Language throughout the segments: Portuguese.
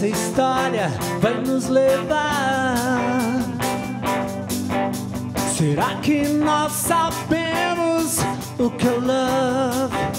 essa história vai nos levar? Será que nós sabemos o que é love?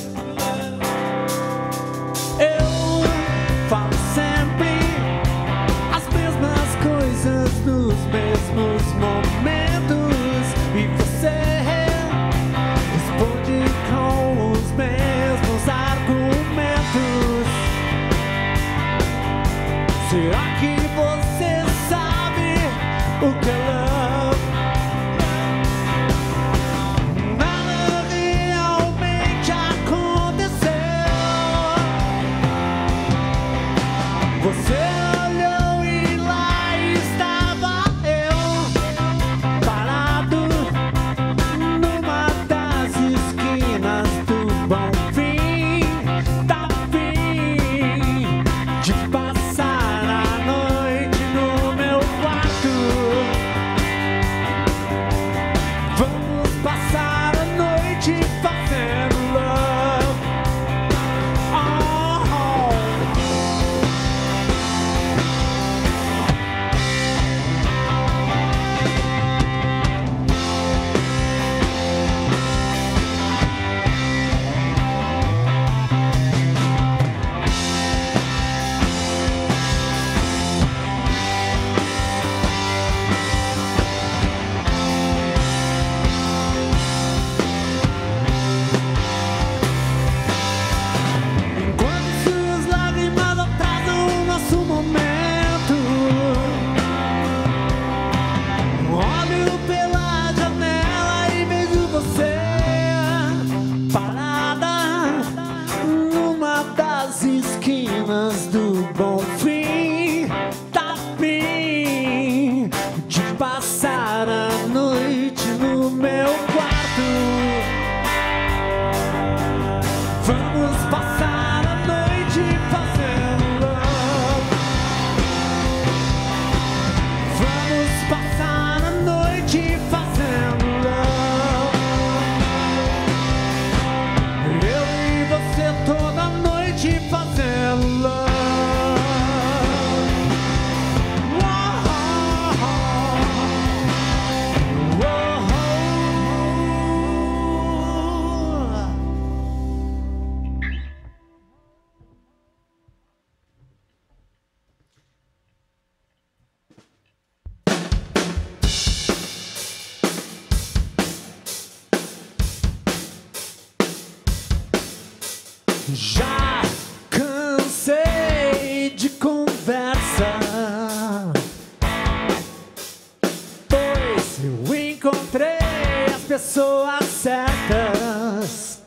Já cansei de conversa. Pois eu encontrei as pessoas certas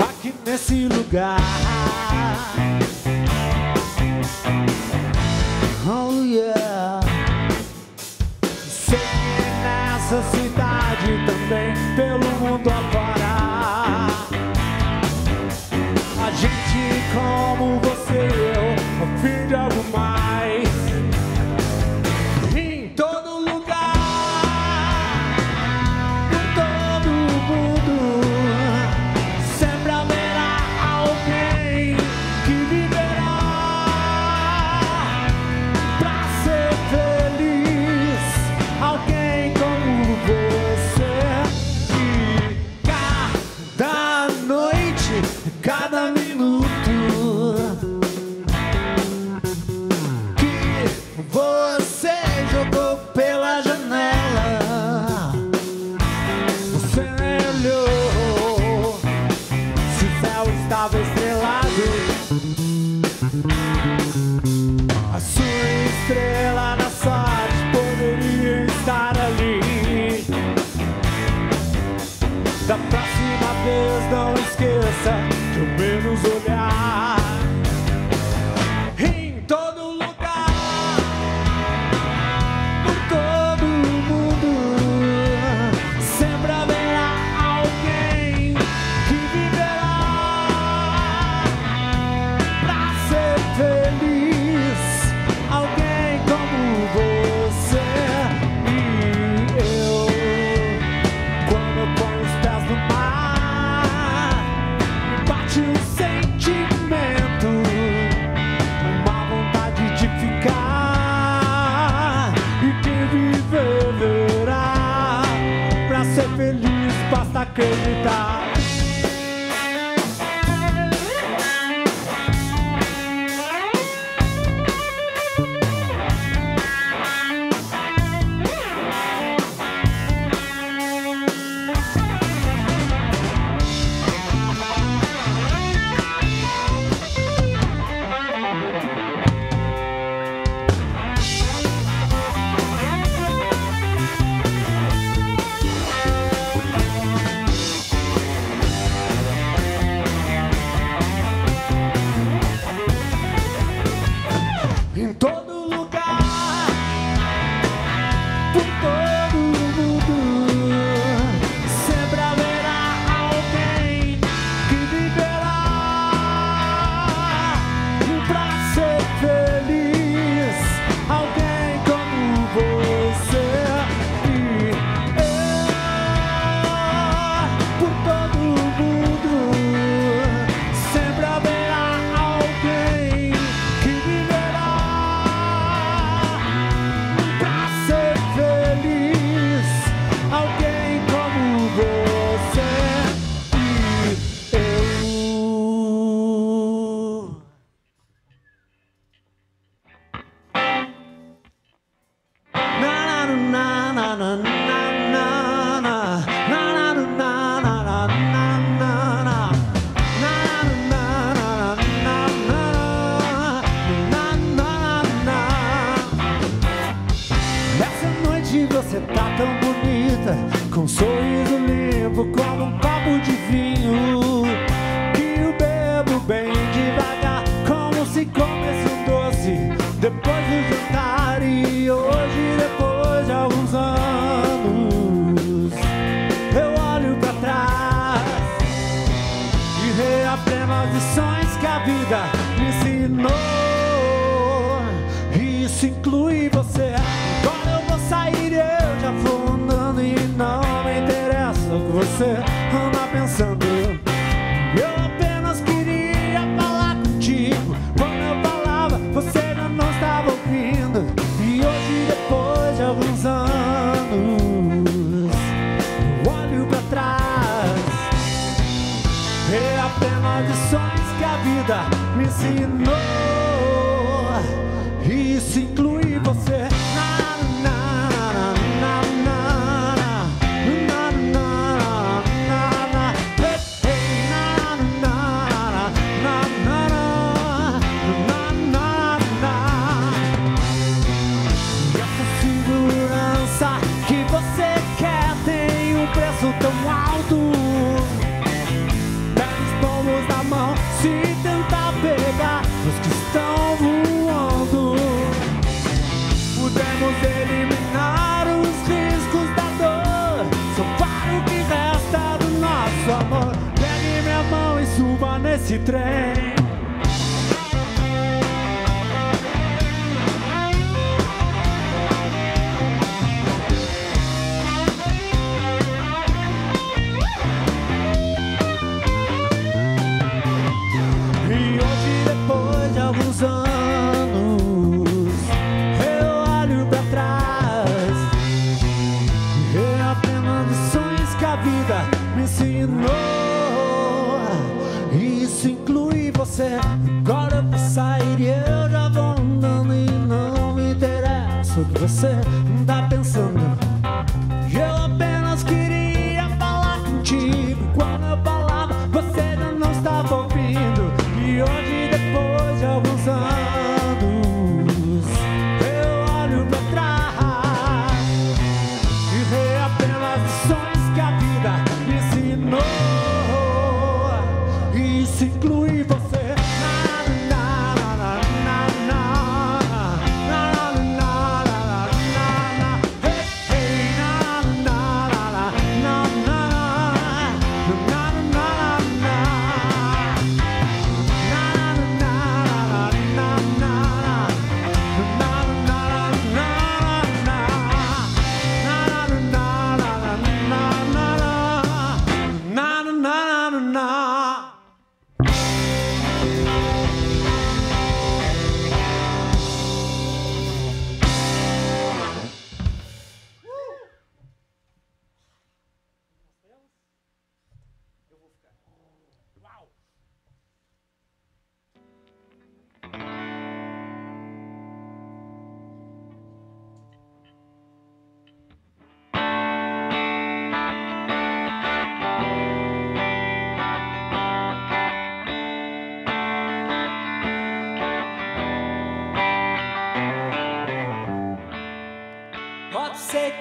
aqui nesse lugar. Oh yeah. Sei nessa cidade também tem. people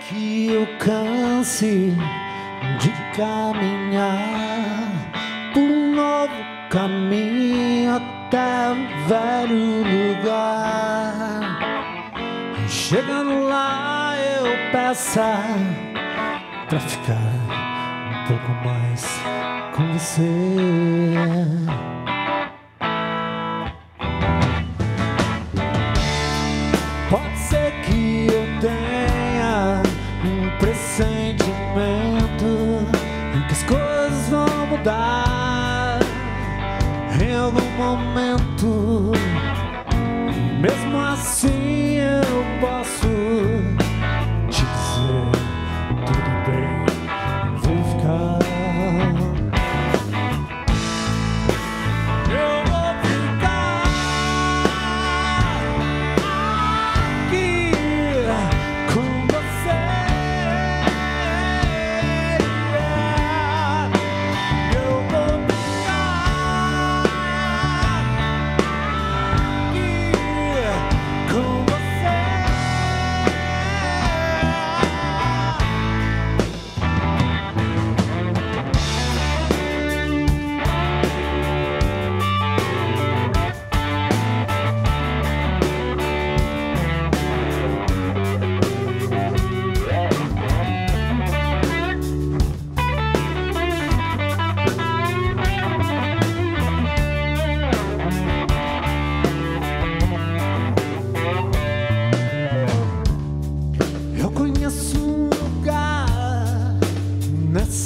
que eu canse de caminhar por um novo caminho até um velho lugar. Chegando lá eu peço pra ficar um pouco mais com você.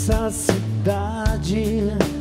nessa cidade.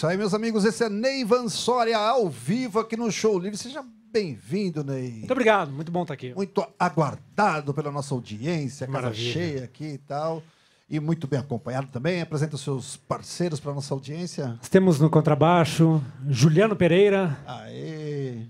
Isso aí, meus amigos. Esse é Neivan Soria ao vivo aqui no Show Livre. Seja bem-vindo, Ney. Muito obrigado, muito bom estar aqui. Muito aguardado pela nossa audiência, casa Maravilha. cheia aqui e tal. E muito bem acompanhado também. Apresenta os seus parceiros para nossa audiência. Nós temos no contrabaixo Juliano Pereira, Aê!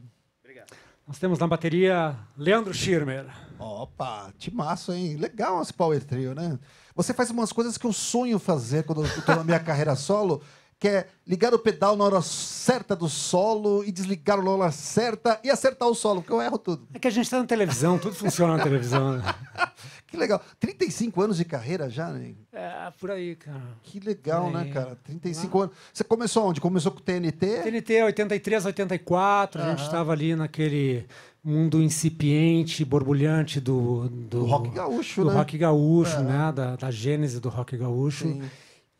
nós temos na bateria Leandro Schirmer. Opa, timaço, hein? Legal esse Power Trio, né? Você faz umas coisas que eu sonho fazer quando eu estou na minha carreira solo, que é ligar o pedal na hora certa do solo e desligar na hora certa e acertar o solo, porque eu erro tudo. É que a gente está na televisão, tudo funciona na televisão. né? Que legal. 35 anos de carreira já, né? É, por aí, cara. Que legal, né, cara? 35 anos. Você começou onde? Começou com o TNT? TNT 83, 84, a gente estava ali naquele mundo incipiente, borbulhante do, do, Do rock gaúcho, do né? rock gaúcho, É. né? Da, da gênese do rock gaúcho. Sim.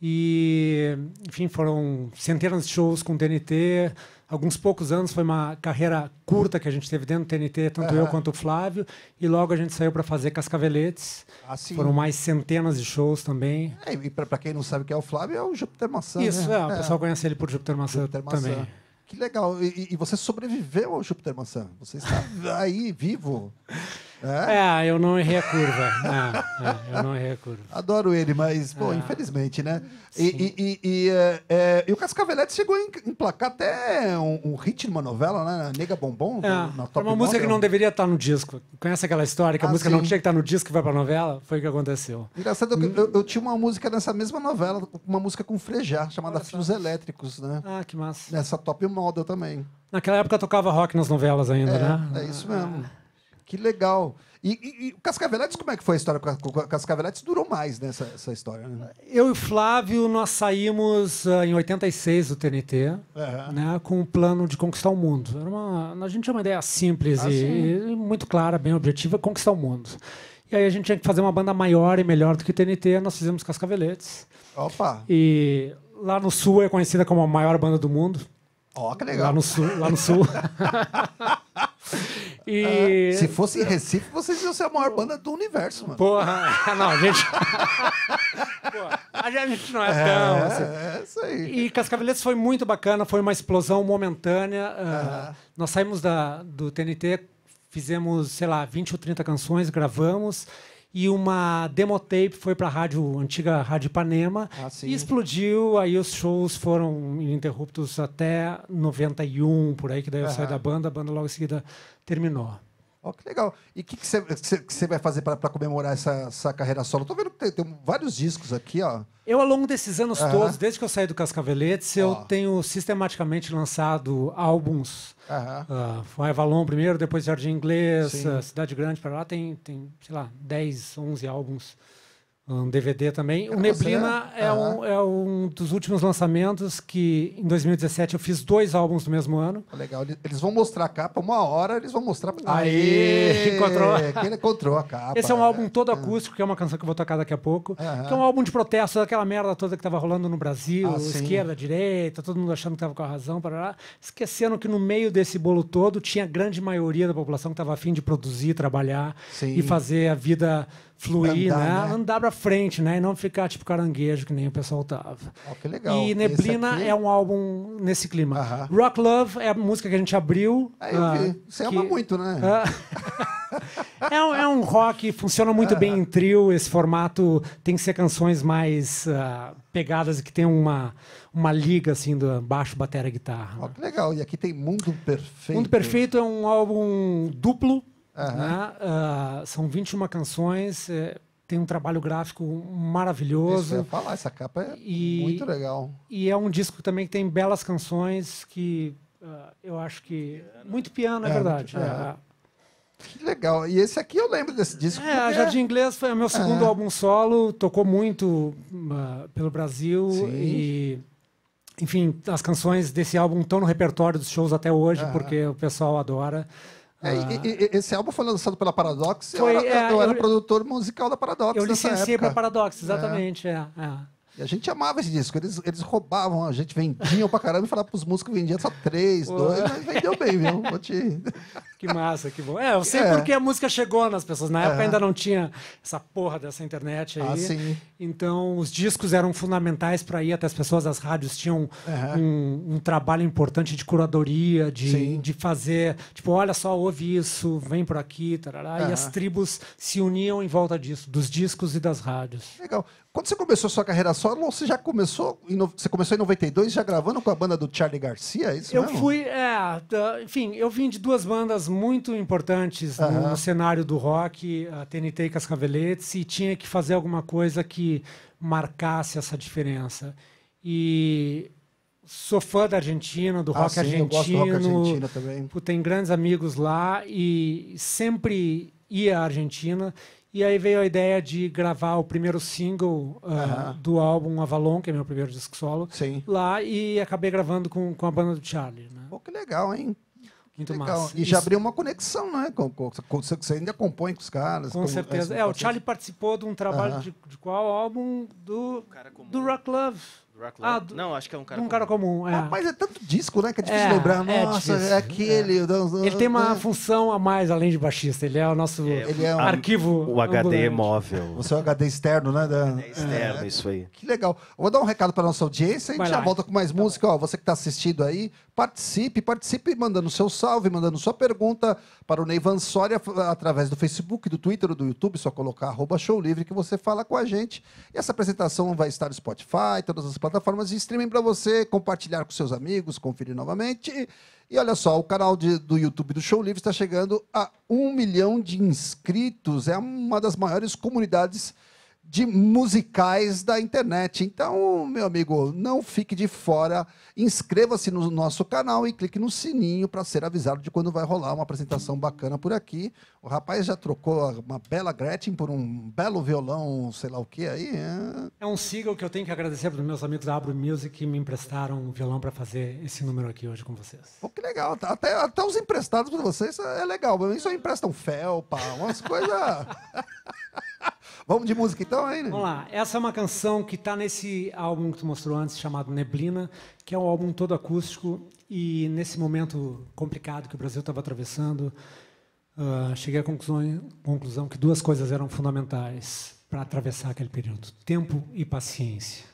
E, enfim, foram centenas de shows com o TNT. Alguns poucos anos, foi uma carreira curta que a gente teve dentro do TNT, tanto eu Aham. quanto o Flávio. E logo a gente saiu para fazer Cascaveletes. Assim. Foram mais centenas de shows também. É, e pra quem não sabe o que é o Flávio, é o Júpiter Maçã. Isso, né? é, o pessoal conhece ele por Júpiter Maçã Júpiter Maçã. também. Que legal. E, e- e você sobreviveu ao Júpiter Maçã. Você está aí, vivo. É? É, eu não errei a curva. É, é, eu não errei a curva. Adoro ele, mas, pô, Ah. infelizmente, né? E, e, e, e, é, é, e o Cascavelete chegou a em- emplacar até um, um hit numa novela, né? Nega Bombom, É, na é Top uma música que não deveria estar no disco. Conhece aquela história que a Ah, música sim. não tinha que estar no disco e vai pra novela? Foi o que aconteceu. Engraçado que eu, eu tinha uma música nessa mesma novela, uma música com Frejá, chamada só. Fios Elétricos, né? Ah, que massa. Nessa Top Model também. Naquela época tocava rock nas novelas ainda, né? É, é isso mesmo. Que legal. E, e, e Cascaveletes, como é que foi a história com, Cascaveletes? Durou mais, né, essa, história, né? Eu e o Flávio, nós saímos ah, em 86 do TNT, É. né, com o plano de conquistar o mundo. Era uma, a gente tinha uma ideia simples Ah, e, e muito clara, bem objetiva, conquistar o mundo. E aí a gente tinha que fazer uma banda maior e melhor do que o TNT, nós fizemos Cascaveletes. Opa, E lá no Sul é conhecida como a maior banda do mundo. ó, que Lá legal. no Sul. Lá no sul. e... Se fosse em Recife, vocês iam ser a maior banda do universo, mano. Porra, não, a gente... Pô, a gente não é tão... assim. É, é isso aí. E Cascaveletes foi muito bacana, foi uma explosão momentânea. ah, Nós saímos da, do TNT, fizemos, sei lá, 20 ou 30 canções, gravamos. E uma demo tape foi para a rádio antiga Rádio Ipanema Ah, e explodiu. Aí os shows foram ininterruptos até 91, por aí, que daí eu saí Aham. da banda, a banda logo em seguida terminou. Ó, que legal. E o que você vai fazer para comemorar essa, essa carreira solo? Tô vendo que tem, tem vários discos aqui, ó. Eu, ao longo desses anos todos, desde que eu saí do Cascaveletes, eu Ó. tenho sistematicamente lançado álbuns. Uh, foi Avalon primeiro, depois Jardim Inglês, uh, Cidade Grande, para lá tem, tem, sei lá, 10, 11 álbuns. Um DVD também. O Neblina você- é, um, é um dos últimos lançamentos que, em 2017, eu fiz dois álbuns no mesmo ano. Legal. Eles- vão mostrar a capa, uma hora eles vão mostrar. Aê! Encontrou. Que ele encontrou a capa. Esse é um álbum todo acústico, que é uma canção que eu vou tocar daqui a pouco. Que é um álbum de protesto daquela merda toda que estava rolando no Brasil, Ah, esquerda, direita, todo mundo achando que estava com a razão, para esquecendo que no meio desse bolo todo tinha a grande maioria da população que estava afim de produzir, trabalhar Sim. e fazer a vida fluir, Andar, né? né? Andar pra frente, né? E não ficar tipo caranguejo, que nem o pessoal tava. Que legal. E Neblina aqui- é um álbum nesse clima. Aham. Rock Love é a música que a gente abriu. É, eu ah, vi. Você que- ama muito, né? é, um, é um rock, funciona muito bem em trio. Esse formato tem que ser canções mais ah, pegadas e que tem uma, uma liga assim do baixo, bateria, guitarra. Ó, que legal. E aqui tem Mundo Perfeito. Mundo Perfeito é um álbum duplo. Aham. né? Ah, são 21 canções. é, tem um trabalho gráfico Isso, eu maravilhoso. ia falar, essa capa é E- muito legal. E é um disco também que tem belas canções que ah, eu acho que. Muito piano, é, É, verdade. é. é. Que legal. E esse aqui eu lembro desse disco. É, porque- Jardim Inglês foi o meu segundo É. álbum solo, tocou muito ah, pelo Brasil Sim. e enfim, as canções desse álbum estão no repertório dos shows até hoje, Aham. porque o pessoal adora. É, Ah, e- e- esse álbum foi lançado pela Paradox. Foi, eu era, é, eu era eu- produtor musical da Paradox. eu licenciei para Paradox, exatamente. É. É, E a gente amava esse disco. Eles, eles roubavam, a gente vendiam pra caramba e falava pros músicos que vendiam só três, dois, mas vendeu bem, viu? Vou te... Que massa, que bom. É, eu sei É. porque a música chegou nas pessoas. Na época ainda não tinha essa porra dessa internet aí. Ah, sim. Então, os discos eram fundamentais para ir até as pessoas. As rádios tinham Aham. um, um trabalho importante de curadoria, de, Sim. de fazer, tipo, olha só, ouve isso, vem por aqui, tarará. E as tribos se uniam em volta disso, dos discos e das rádios. Legal. Quando você começou sua carreira solo, você já começou, você começou em 92 já gravando com a banda do Charlie Garcia, é isso Eu mesmo? fui, é, enfim, eu vim de duas bandas muito importantes no- no, cenário do rock, a TNT e Cascaveletes, e tinha que fazer alguma coisa que marcasse essa diferença. E sou fã da Argentina, do Ah, rock sim, argentino. eu gosto do rock argentino também. Tem grandes amigos lá e sempre ia à Argentina. E aí veio a ideia de gravar o primeiro single Aham. do álbum Avalon, que é meu primeiro disco solo, Sim. lá e acabei gravando com, com a banda do Charlie. Né? Pô, que legal, hein? Muito legal. massa. E já Isso, abriu uma conexão, né? Com, com- com- você ainda compõe com os caras. Com certeza. É, o Charlie participou de um trabalho de, de qual álbum? Do, cara comum. do Rock Love. Rock Ah, do- Não, acho que é um cara um cara comum. É. Rapaz, é tanto disco, né? Que é difícil É, lembrar. é Nossa, é, difícil. aquele. do- Ele tem uma função a mais além de baixista. Ele é o nosso Ele é um- arquivo. O HD ambulante. móvel. Você é o HD externo, né? da- É externo, isso aí. Que legal. Eu Vou dar um recado para nossa audiência e a gente já volta com mais música. Ó, você que está assistindo aí, participe, participe mandando seu salve, mandando sua pergunta para o Neivan Soria através do Facebook, do Twitter do YouTube. Só colocar arroba show livre que você fala com a gente. E essa apresentação vai estar no Spotify, todas as plataformas de streaming para você compartilhar com seus amigos, conferir novamente. E olha só, o canal de- do YouTube do Show Livre está chegando a um milhão de inscritos. É uma das maiores comunidades de musicais da internet. Então, meu amigo, não fique de fora. Inscreva-se no nosso canal e clique no sininho para ser avisado de quando vai rolar uma apresentação bacana por aqui. O rapaz já trocou uma bela Gretchen por um belo violão, sei lá o que aí. é. É um single que eu tenho que agradecer para os meus amigos da Abro Music que me emprestaram um violão para fazer esse número aqui hoje com vocês. Pô, que legal. Tá- Até, até os emprestados para vocês é legal. Isso aí emprestam felpa, umas coisas. Vamos de música então, hein? né? Vamos lá, essa é uma canção que está nesse álbum que tu mostrou antes, chamado Neblina, que é um álbum todo acústico e nesse momento complicado que o Brasil estava atravessando, ah, cheguei à conclusão, conclusão que duas coisas eram fundamentais para atravessar aquele período: tempo e paciência.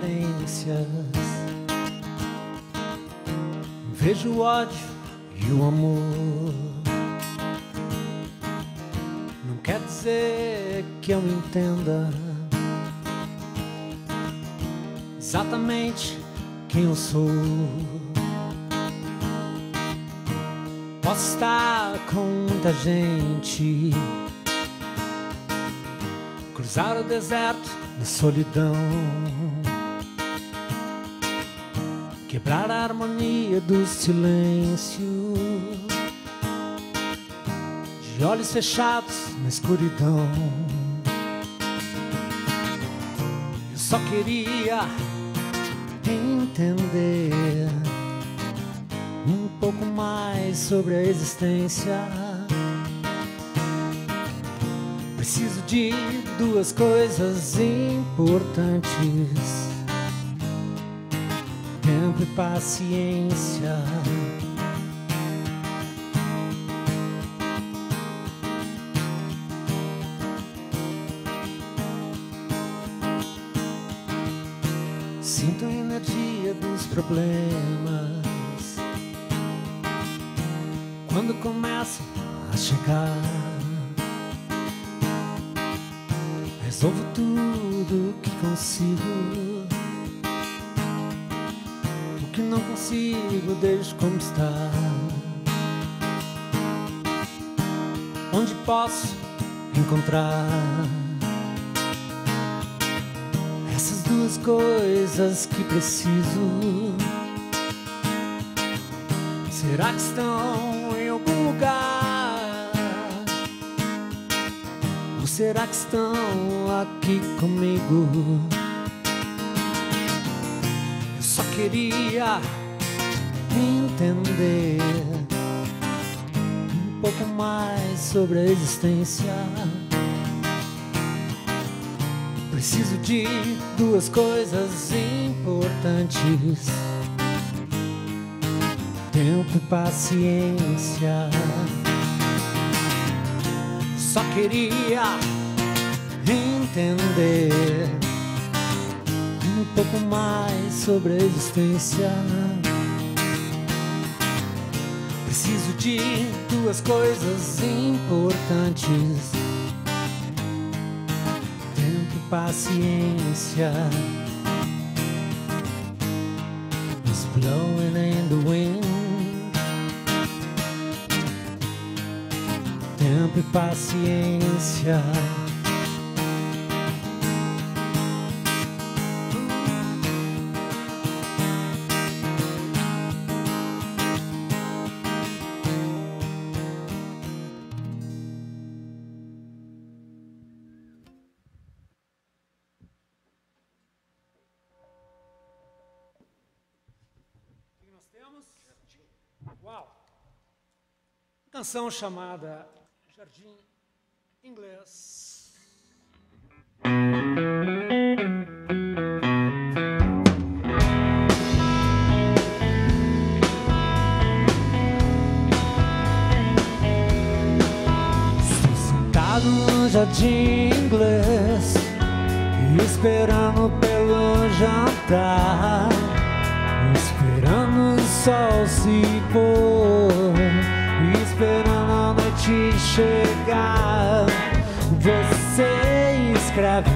Das aparências. Vejo o ódio e o amor. Não quer dizer que eu entenda exatamente quem eu sou. Posso estar com muita gente, cruzar o deserto na solidão, quebrar a harmonia do silêncio, de olhos fechados na escuridão. Eu só queria entender um pouco mais sobre a existência. Preciso de duas coisas importantes: tempo e paciência. Sinto a energia dos problemas quando começam a chegar. Resolvo tudo que consigo. Consigo, deixo como está. Onde posso encontrar essas duas coisas que preciso? Será que estão em algum lugar? Ou será que estão aqui comigo? Eu só queria entender um pouco mais sobre a existência. Preciso de duas coisas importantes tempo e paciência. Só queria entender um pouco mais sobre a existência. Preciso de duas coisas importantes: tempo e paciência. It's blowing in the wind. tempo e paciência. Canção chamada Jardim Inglês. Sentado no jardim inglês, esperando pelo jantar, esperando o sol se pôr, esperando a noite chegar. Você escreve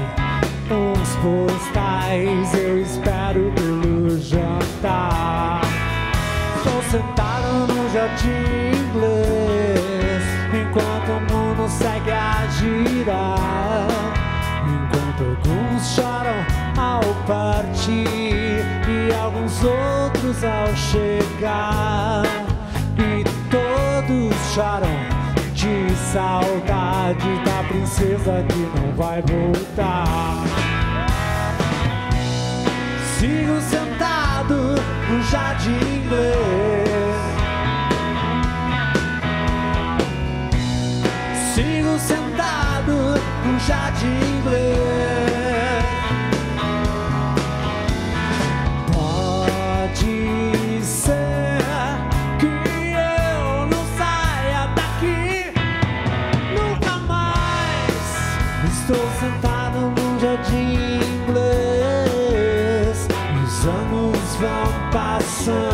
uns postais, eu espero pelo jantar. Estou sentado no jardim inglês Enquanto o mundo segue a girar Enquanto alguns choram ao partir E alguns outros ao chegar todos choram de saudade Da princesa que não vai voltar Sigo sentado no jardim inglês. Sigo sentado no jardim inglês. sun.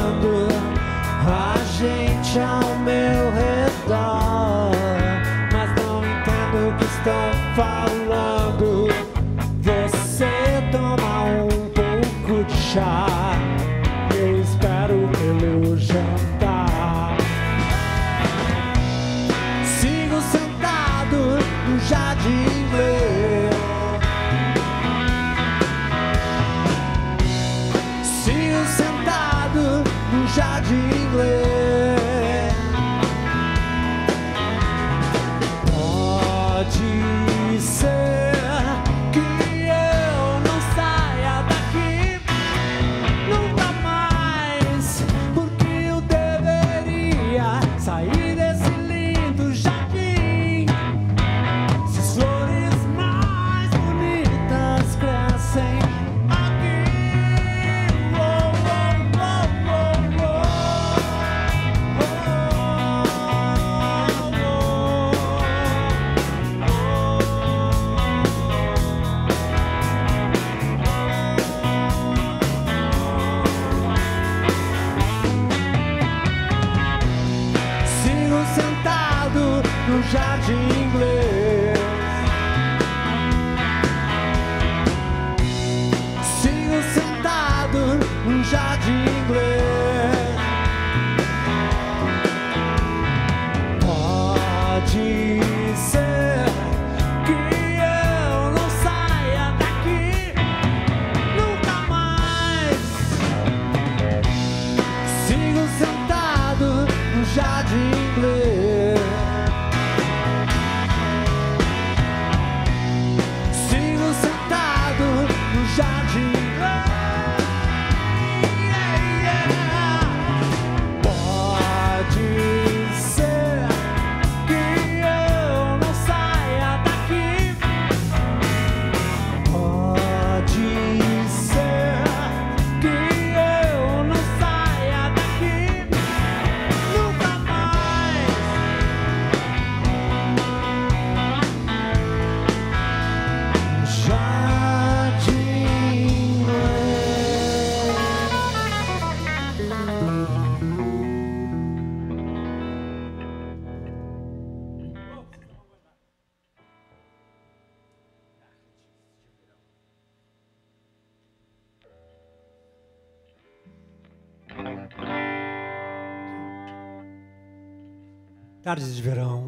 Tardes de verão.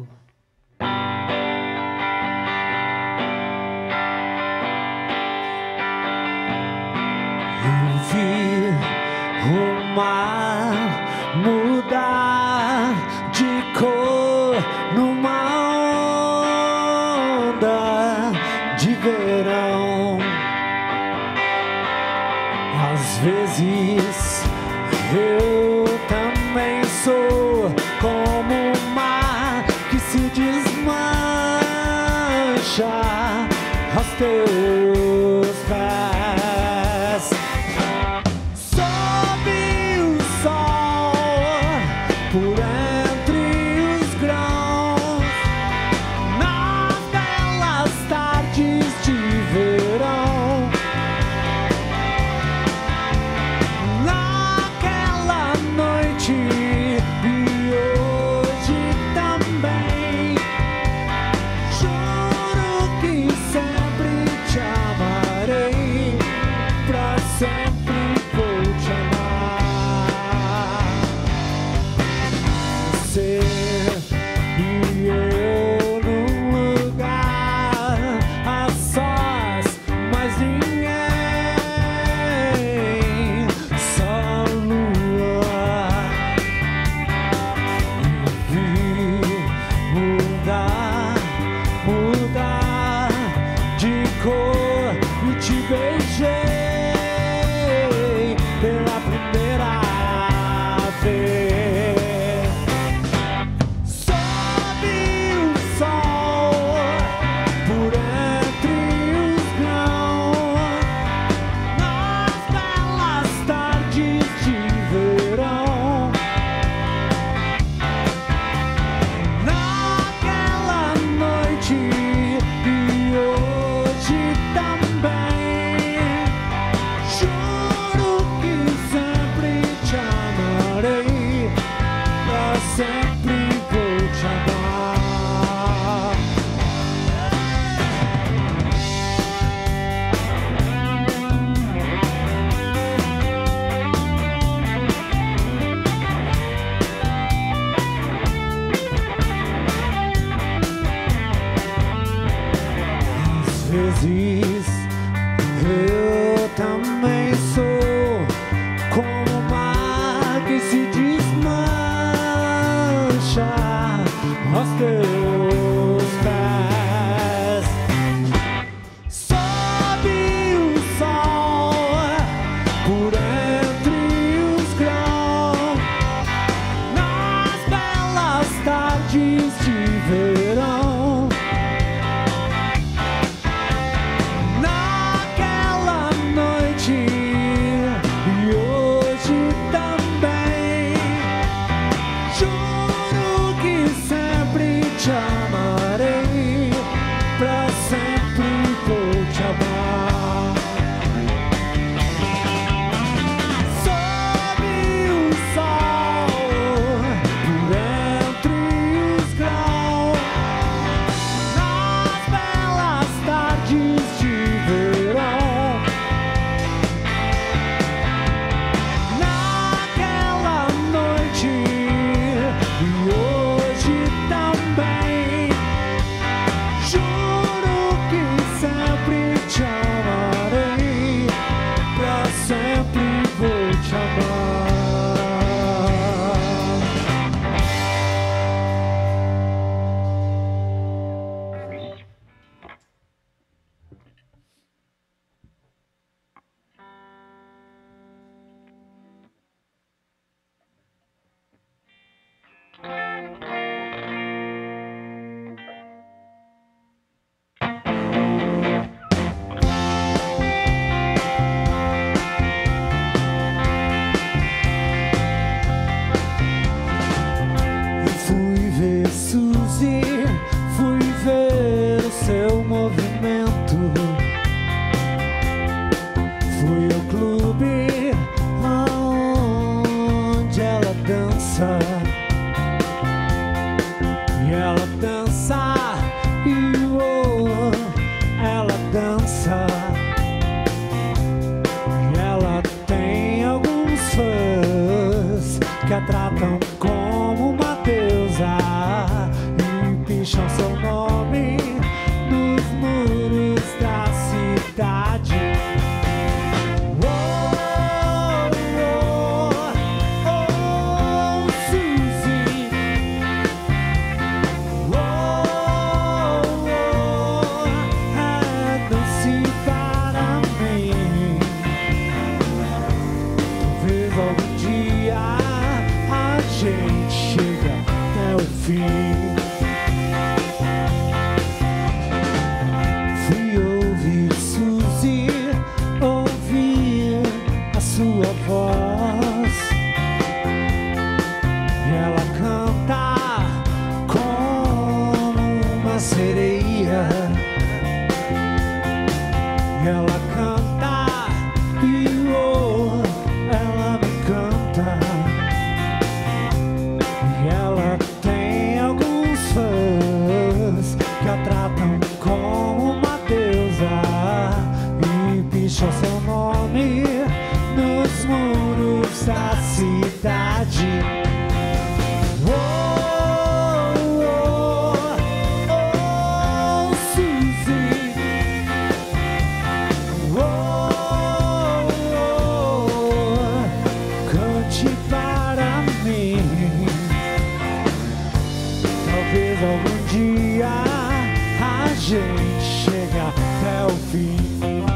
A gente chegue até o fim.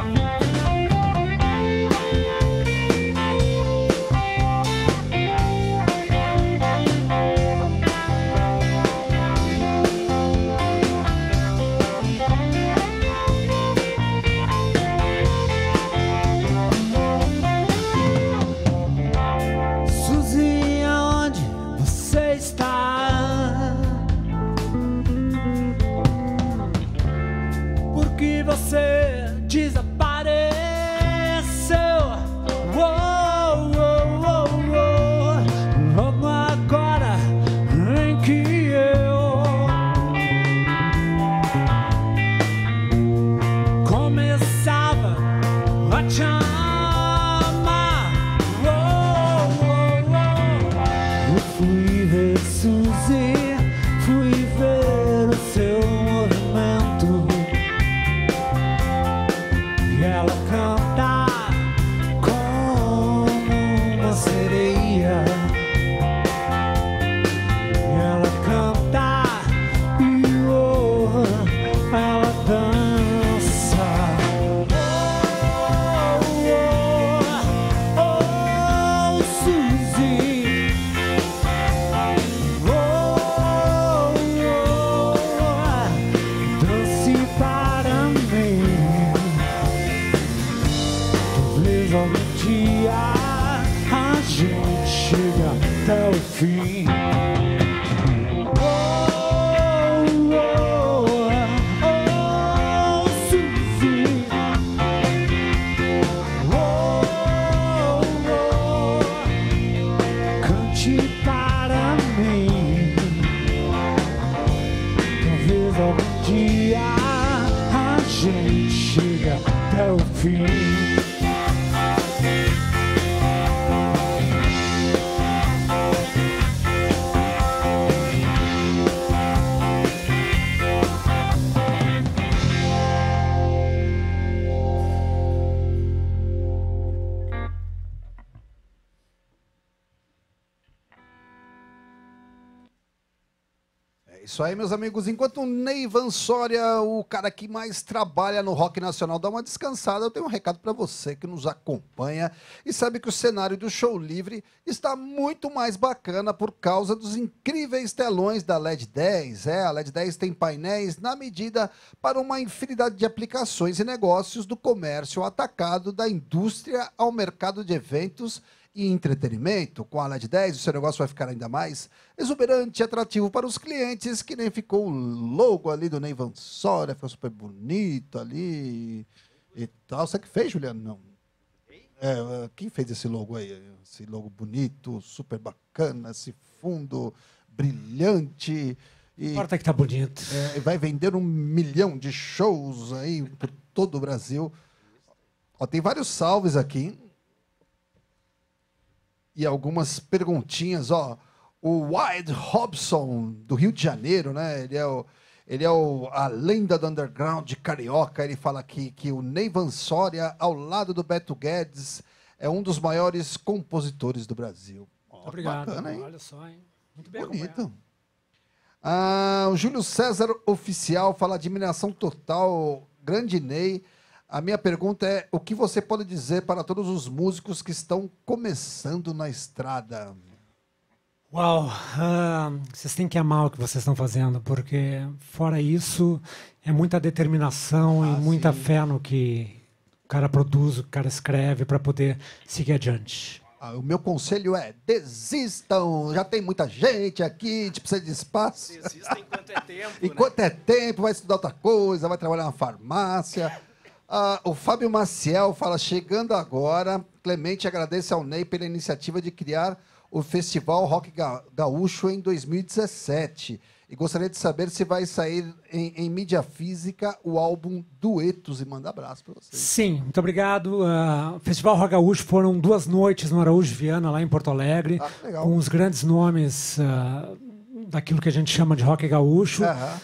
Dia a gente chega até o fim. Isso aí, meus amigos. Enquanto o Neivan Soria, o cara que mais trabalha no rock nacional, dá uma descansada, eu tenho um recado para você que nos acompanha e sabe que o cenário do show livre está muito mais bacana por causa dos incríveis telões da LED 10. É, a LED 10 tem painéis na medida para uma infinidade de aplicações e negócios do comércio atacado, da indústria ao mercado de eventos e entretenimento. Com a LED 10, o seu negócio vai ficar ainda mais exuberante e atrativo para os clientes, que nem ficou o logo ali do Ney Vansória, ficou super bonito ali e tal. Você que fez, Juliano? Não. É, quem fez esse logo aí? Esse logo bonito, super bacana, esse fundo brilhante. E, Importa que tá bonito. É, vai vender um milhão de shows aí por todo o Brasil. Ó, tem vários salves aqui e algumas perguntinhas. Ó, o Wide Robson, do Rio de Janeiro, né? Ele é, o, ele é o, a lenda do underground de carioca. Ele fala aqui que o Ney Soria, ao lado do Beto Guedes, é um dos maiores compositores do Brasil. Ó, Obrigado. Bacana, hein? Olha só, hein? Muito bem Bonito. Ah, o Júlio César Oficial fala admiração total. Grande Ney. A minha pergunta é: o que você pode dizer para todos os músicos que estão começando na estrada? Uau, uh, vocês têm que amar o que vocês estão fazendo, porque fora isso é muita determinação ah, e muita sim. fé no que o cara produz, o cara escreve para poder seguir adiante. Ah, o meu conselho é desistam. Já tem muita gente aqui, a gente precisa de espaço. Desista enquanto é tempo. enquanto né? é tempo, vai estudar outra coisa, vai trabalhar na farmácia. Ah, o Fábio Maciel fala: chegando agora, Clemente agradece ao Ney pela iniciativa de criar o Festival Rock Gaúcho em 2017. E gostaria de saber se vai sair em, em mídia física o álbum Duetos. E manda abraço para vocês. Sim, muito obrigado. Uh, o Festival Rock Gaúcho foram duas noites no Araújo Viana, lá em Porto Alegre, ah, com os grandes nomes uh, daquilo que a gente chama de rock gaúcho. Uhum.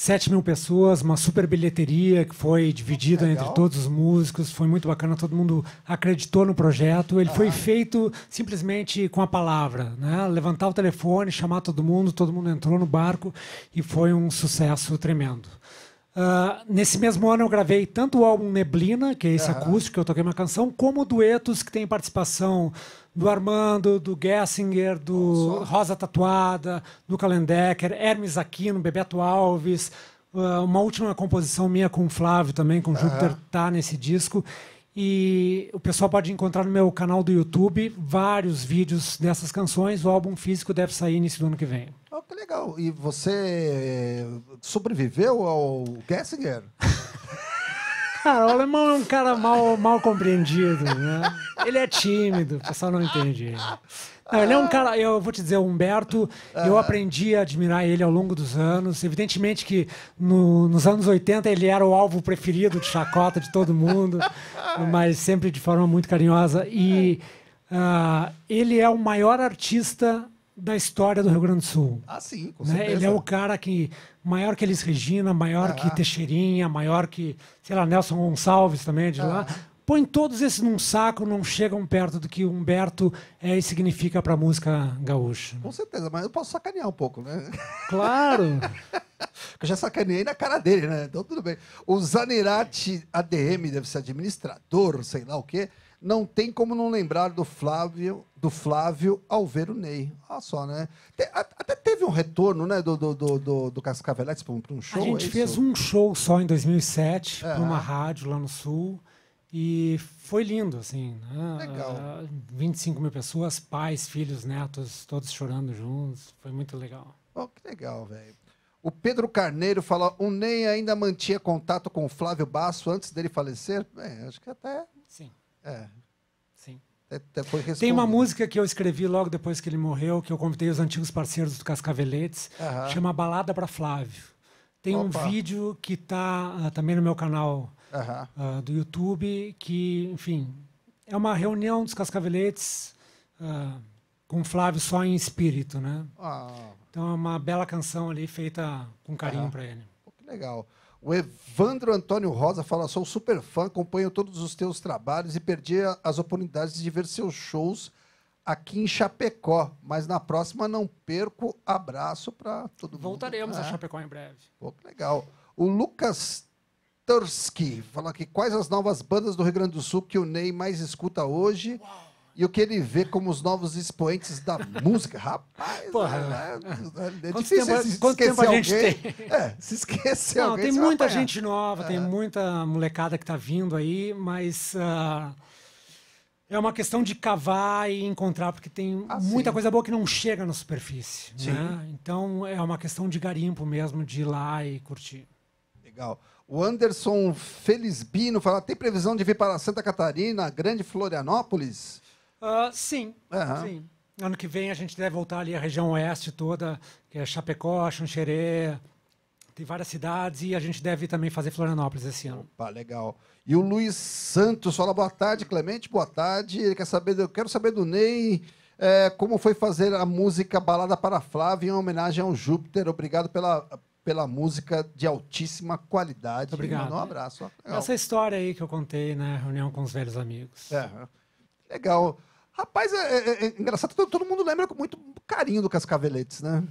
7 mil pessoas, uma super bilheteria que foi dividida Legal. entre todos os músicos, foi muito bacana, todo mundo acreditou no projeto. Ele ah. foi feito simplesmente com a palavra, né? levantar o telefone, chamar todo mundo, todo mundo entrou no barco e foi um sucesso tremendo. Uh, nesse mesmo ano eu gravei tanto o álbum Neblina, que é esse acústico que eu toquei uma canção, como duetos que tem participação do Armando, do Gessinger, do. Rosa Tatuada, do Kalendecker, Hermes Aquino, Bebeto Alves. Uh, uma última composição minha com o Flávio também, com o Júpiter, tá nesse disco. E o pessoal pode encontrar no meu canal do YouTube vários vídeos dessas canções. O álbum físico deve sair início do ano que vem. Oh, que legal. E você eh, sobreviveu ao Gessinger? Cara, o alemão é um cara mal, mal compreendido, né? Ele é tímido, o pessoal não entende Não, ele é um cara, eu vou te dizer, o Humberto, eu aprendi a admirar ele ao longo dos anos. Evidentemente que no, nos anos 80 ele era o alvo preferido de chacota de todo mundo, mas sempre de forma muito carinhosa. E uh, ele é o maior artista da história do Rio Grande do Sul. Ah, sim, com né? certeza. Ele é o cara que maior que Elis Regina, maior ah. que Teixeirinha, maior que, sei lá, Nelson Gonçalves também de ah. lá. Põe todos esses num saco, não chegam perto do que Humberto é e significa para a música gaúcha. Com certeza, mas eu posso sacanear um pouco, né? Claro! eu já sacaneei na cara dele, né? Então tudo bem. O Zanirati ADM deve ser administrador, sei lá o quê não tem como não lembrar do Flávio, do Flávio ao ver o Ney. Olha só, né? Até teve um retorno, né, do, do, do, do Cascaveletes para um show. A gente é fez um show só em 2007 é. para uma rádio lá no Sul. E foi lindo, assim. Né? Legal. 25 ah, mil pessoas, pais, filhos, netos, todos chorando juntos. Foi muito legal. Oh, que legal, velho. O Pedro Carneiro fala: o Ney ainda mantinha contato com o Flávio Basso antes dele falecer? É, acho que até é. Sim. É, é, Tem uma música que eu escrevi logo depois que ele morreu, que eu convidei os antigos parceiros do Cascaveletes, uhum. chama Balada para Flávio. Tem um Opa. vídeo que está também no meu canal Ah, do YouTube, que, enfim, é uma reunião dos Cascaveletes ah, com o Flávio só em espírito, né? Ah, Então é uma bela canção ali feita com carinho Aham. para ele. pô, que legal. O Evandro Antônio Rosa fala: sou super fã, acompanho todos os teus trabalhos e perdi as oportunidades de ver seus shows aqui em Chapecó. Mas na próxima não perco. Abraço para todo mundo. Voltaremos a É. Chapecó em breve. Pô, que legal. O Lucas Tursky fala aqui quais as novas bandas do Rio Grande do Sul que o Ney mais escuta hoje e o que ele vê como os novos expoentes da música. Rapaz, Porra. é, é, é difícil tempo- se quanto tempo a gente alguém. tem? É, se esquecer Não, alguém. tem muita apanhar. gente nova, tem muita molecada que está vindo aí, mas ah, é uma questão de cavar e encontrar, porque tem Ah, muita sim. coisa boa que não chega na superfície. Né? Então é uma questão de garimpo mesmo, de ir lá e curtir. Legal. O Anderson Felizbino fala: tem previsão de vir para Santa Catarina, Grande Florianópolis? Ah, sim, Aham. sim. Ano que vem a gente deve voltar ali a região oeste toda, que é Chapecó, Xanxerê, tem várias cidades e a gente deve também fazer Florianópolis esse ano. Pá, legal. E o Luiz Santos fala: boa tarde, Clemente, boa tarde. Ele quer saber, eu quero saber do Ney. é, como foi fazer a música Balada para Flávia em homenagem ao Júpiter? Obrigado pela, pela música de altíssima qualidade. Obrigado. Um abraço. Legal. Essa história aí que eu contei na reunião com os velhos amigos. É, legal. Rapaz, é, é- é engraçado, todo, todo mundo lembra com muito carinho do Cascaveletes, né?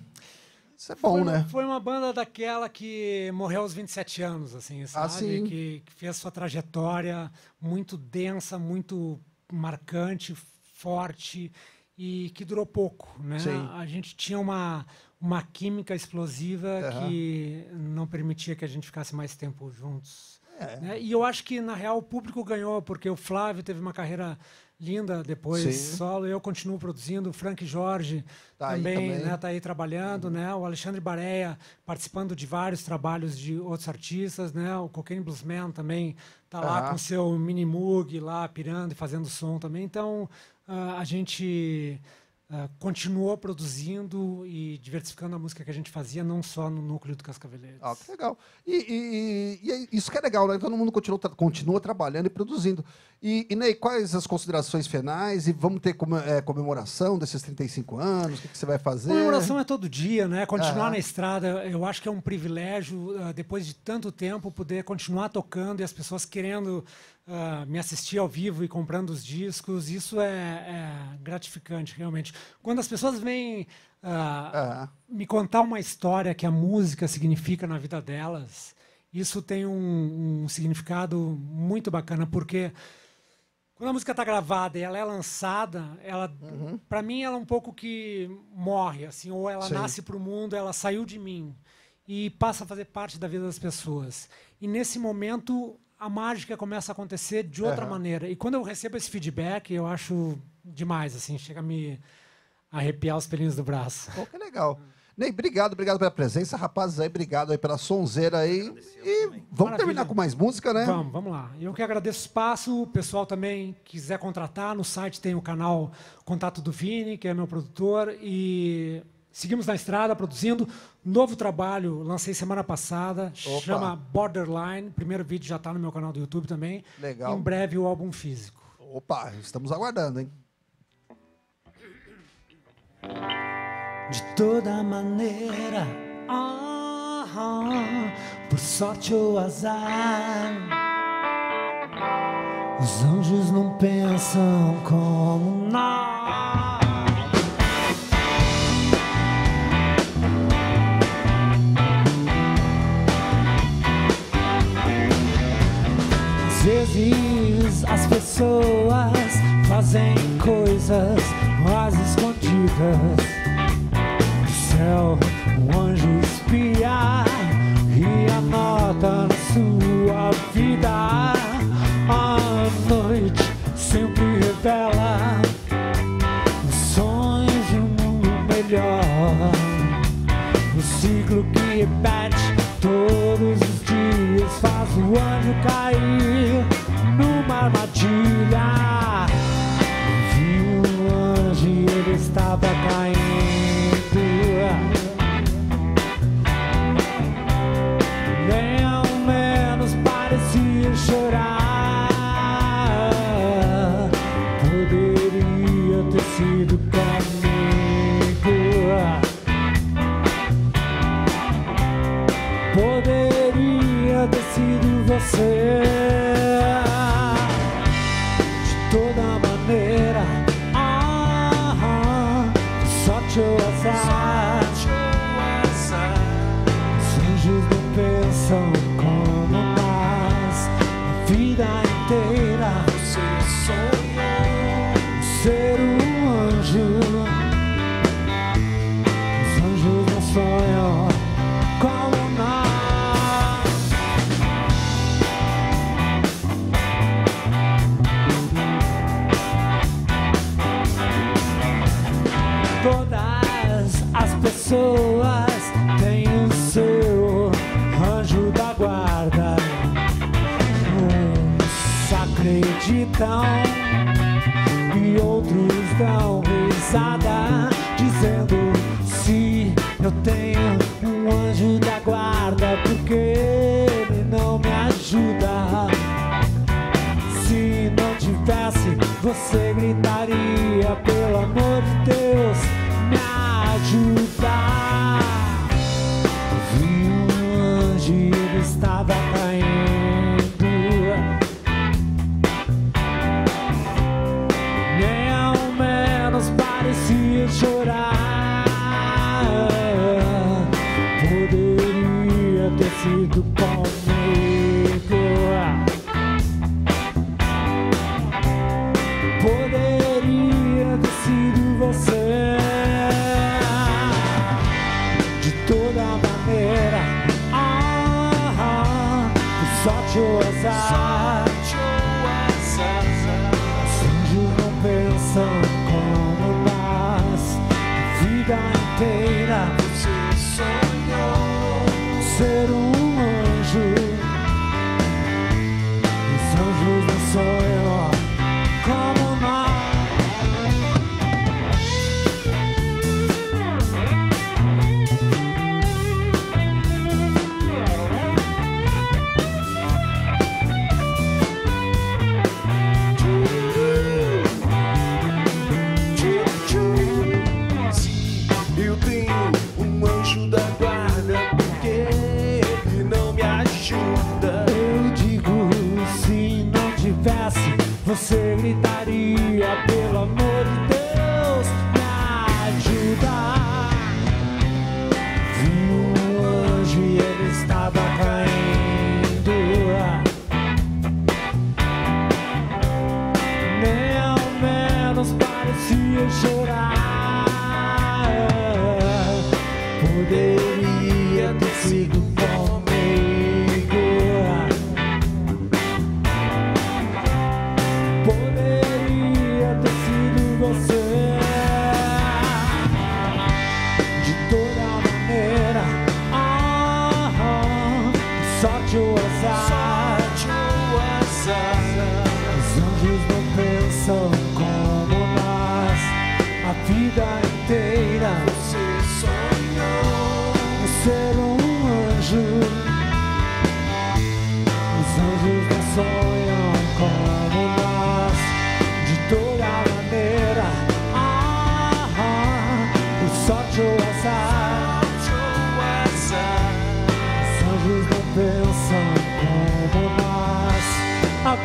Isso é bom, foi, né? Foi uma banda daquela que morreu aos 27 anos, assim, sabe? Ah, sim. Que, que fez sua trajetória muito densa, muito marcante, forte e que durou pouco, né? Sim. A gente tinha uma, uma química explosiva Aham. que não permitia que a gente ficasse mais tempo juntos. É. né? E eu acho que, na real, o público ganhou, porque o Flávio teve uma carreira linda depois Sim. solo, eu continuo produzindo, o Frank Jorge Tá aí também, também. né, tá aí trabalhando, né? O Alexandre Bareia participando de vários trabalhos de outros artistas, né? O Cocaine Bluesman também tá lá Aham. com seu mini mug lá pirando e fazendo som também. Então, a gente ah, continuou produzindo e diversificando a música que a gente fazia, não só no núcleo do Cascaveletes. Ah, que legal. E, e- e- é isso que é legal, né? Todo mundo continua, continua trabalhando e produzindo. E, e Ney, quais as considerações finais? E vamos ter é, comemoração desses 35 anos? O que, que você vai fazer? Comemoração é todo dia, né? Continuar Aham. na estrada, eu acho que é um privilégio, ah, depois de tanto tempo, poder continuar tocando e as pessoas querendo ah, me assistir ao vivo e comprando os discos. Isso é, é gratificante, realmente. Quando as pessoas vêm Ah, me contar uma história que a música significa na vida delas, isso tem um, um significado muito bacana, porque quando a música está gravada e ela é lançada, ela, para mim, ela é um pouco que morre, assim, ou ela Sim. nasce para o mundo, ela saiu de mim e passa a fazer parte da vida das pessoas. E nesse momento a mágica começa a acontecer de outra Aham. maneira. E quando eu recebo esse feedback, eu acho demais, assim, chega a me arrepiar os pelinhos do braço. pô, que legal. Ney, obrigado, obrigado pela presença, rapazes aí, obrigado aí pela sonzeira aí. E vamos Maravilha. terminar com mais música, né? Vamos, vamos lá. Eu que agradeço o espaço. O pessoal também quiser contratar, no site tem o canal Contato do Vini, que é meu produtor. E seguimos na estrada produzindo. Novo trabalho, lancei semana passada, Opa. chama Borderline. Primeiro vídeo já está no meu canal do YouTube também. Legal. Em breve o álbum físico. Opa, estamos aguardando, hein? De toda maneira, ah, por sorte ou azar, os anjos não pensam como nós. Às vezes as pessoas fazem coisas às escondidas. Do céu, um anjo espia e anota come.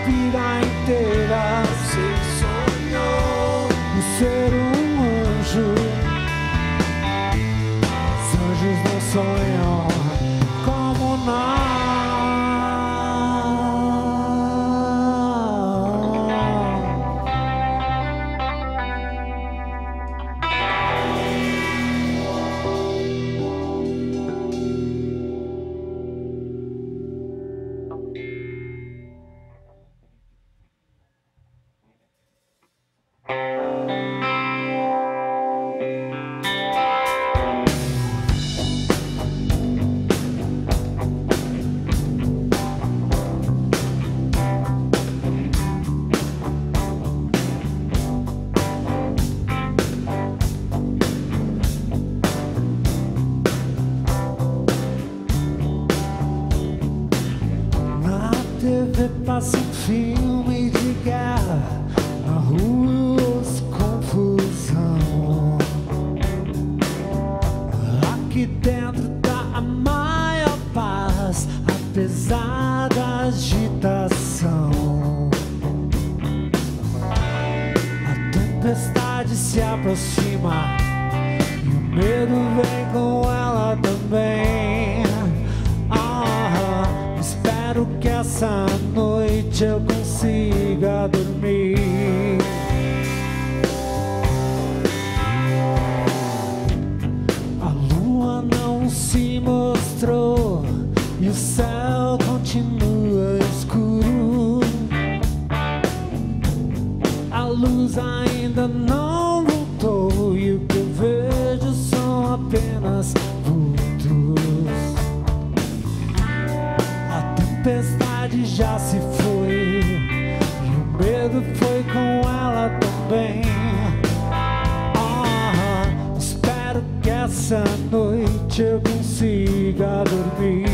Vida inteira pesada agitação. A tempestade se aproxima e o medo vem com ela também. Ah, espero que essa noite eu consiga dormir. A lua não se mostrou e o céu ainda não voltou e o que eu vejo são apenas vultos. A tempestade já se foi e o medo foi com ela também. Ah, espero que essa noite eu consiga dormir.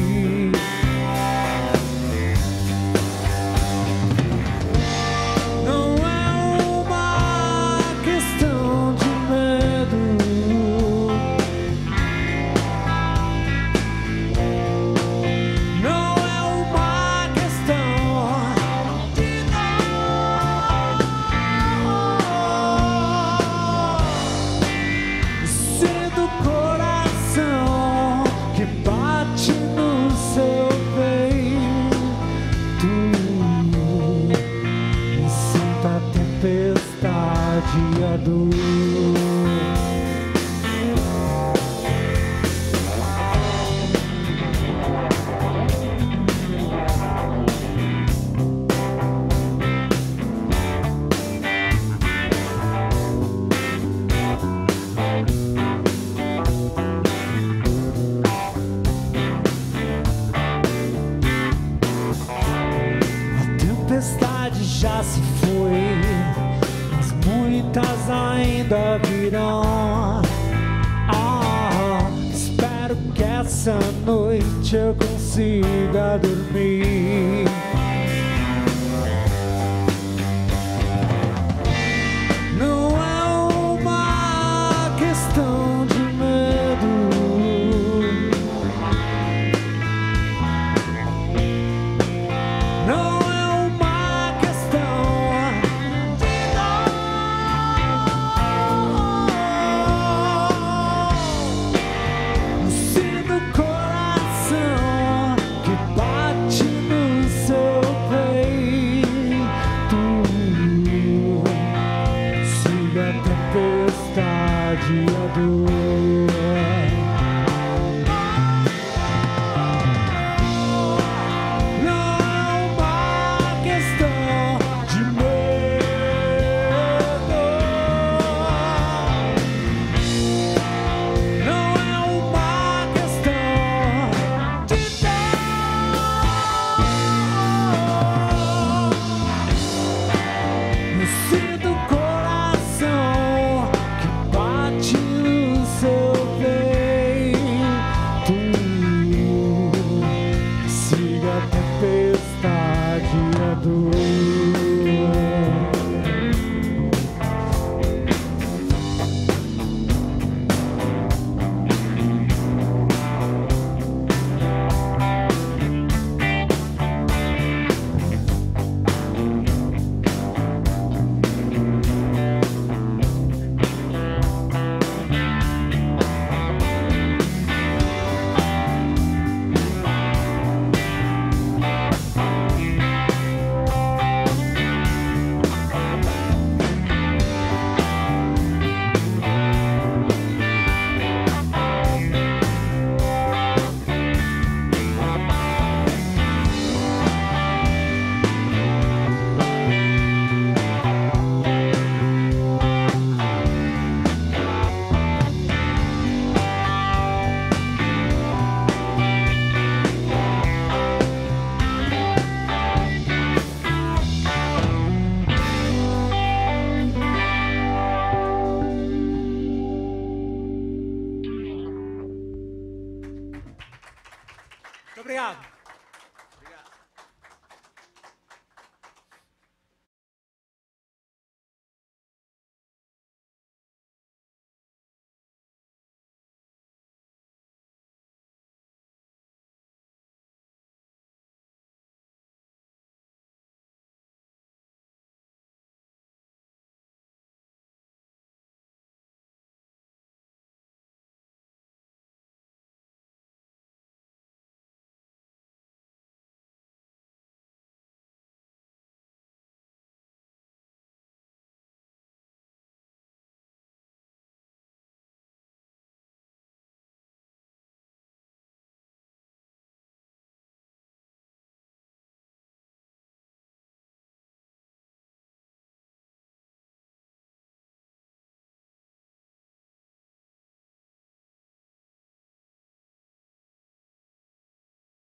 Tempestade ainda virão. Ah, espero que essa noite eu consiga dormir.